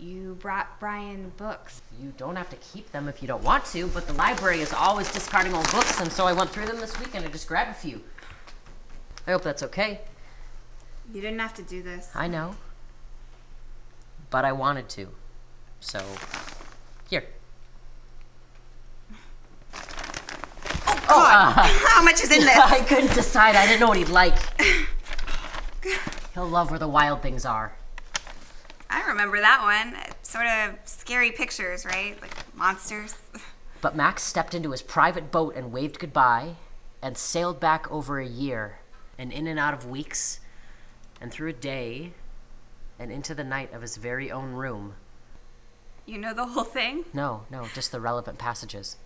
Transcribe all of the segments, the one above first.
You brought Brian books. You don't have to keep them if you don't want to, but the library is always discarding old books, and so I went through them this week and I just grabbed a few. I hope that's okay. You didn't have to do this. I know. But I wanted to. So, here. Oh, oh God! Uh, How much is in this? I couldn't decide. I didn't know what he'd like. He'll love where the wild things are. Remember that one. Sort of scary pictures, right? Like monsters. But Max stepped into his private boat and waved goodbye and sailed back over a year and in and out of weeks and through a day and into the night of his very own room. You know the whole thing? No, no, just the relevant passages.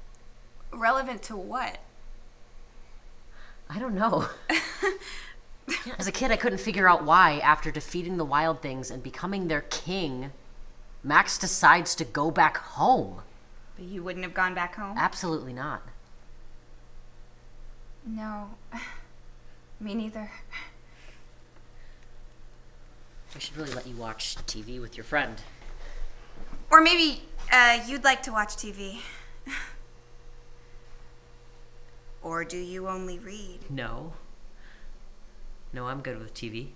Relevant to what? I don't know. As a kid, I couldn't figure out why, after defeating the wild things and becoming their king, Max decides to go back home. But you wouldn't have gone back home? Absolutely not. No. Me neither. I should really let you watch TV with your friend. Or maybe uh, you'd like to watch TV. or do you only read? No. No, I'm good with TV.